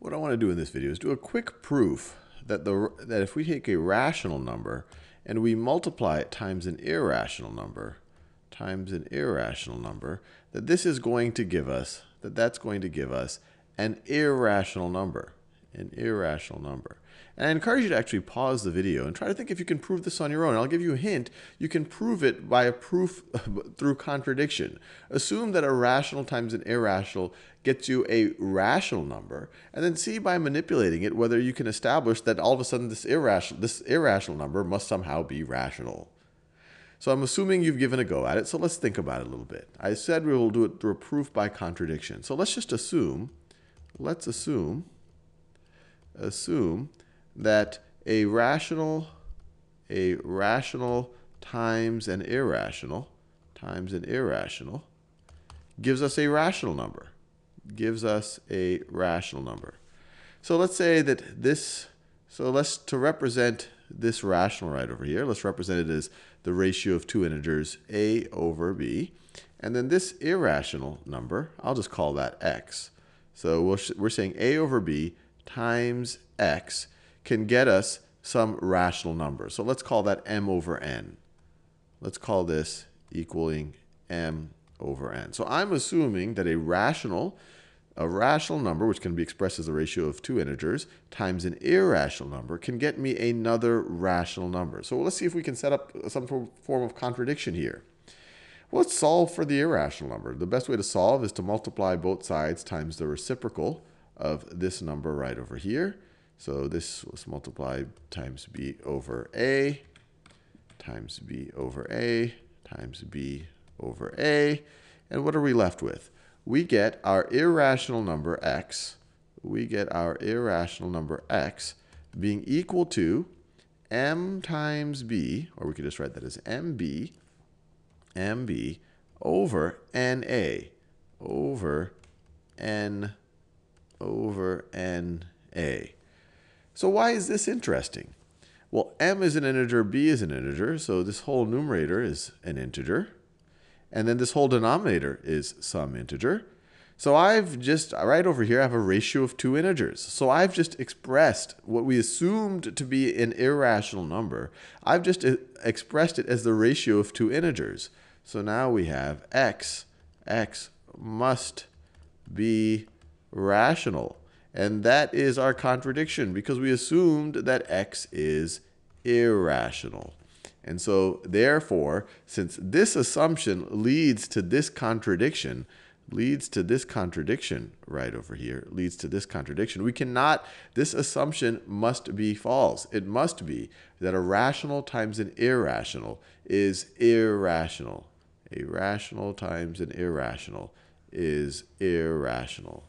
What I want to do in this video is do a quick proof that, the, that if we take a rational number and we multiply it times an irrational number, times an irrational number, that this is going to give us, that that's going to give us an irrational number, an irrational number. And I encourage you to actually pause the video and try to think if you can prove this on your own. I'll give you a hint. You can prove it by a proof through contradiction. Assume that a rational times an irrational gets you a rational number, and then see by manipulating it whether you can establish that all of a sudden this irrational, this irrational number must somehow be rational. So I'm assuming you've given a go at it, so let's think about it a little bit. I said we will do it through a proof by contradiction. So let's just assume, let's assume, assume that a rational, a rational times an irrational, times an irrational, gives us a rational number. Gives us a rational number. So let's say that this, so let's, to represent this rational right over here, let's represent it as the ratio of two integers, a over b. And then this irrational number, I'll just call that x. So we we are saying a over b times x can get us some rational number. So let's call that m over n. Let's call this equaling m over n. So I'm assuming that a rational, a rational number, which can be expressed as a ratio of two integers, times an irrational number, can get me another rational number. So let's see if we can set up some form of contradiction here. Well, let's solve for the irrational number. The best way to solve is to multiply both sides times the reciprocal of this number right over here. So this was multiplied times b over a times b over a times b over a. And what are we left with? We get our irrational number x. We get our irrational number x being equal to m times b, or we could just write that as mb, mb over na, over n, over na. So why is this interesting? Well, m is an integer, b is an integer, so this whole numerator is an integer. And then this whole denominator is some integer. So I've just, right over here, I have a ratio of two integers. So I've just expressed what we assumed to be an irrational number. I've just uh, expressed it as the ratio of two integers. So now we have x, x must be rational. And that is our contradiction because we assumed that x is irrational. And so, therefore, since this assumption leads to this contradiction, leads to this contradiction right over here, leads to this contradiction, we cannot, this assumption must be false. It must be that a rational times an irrational is irrational. A rational times an irrational is irrational.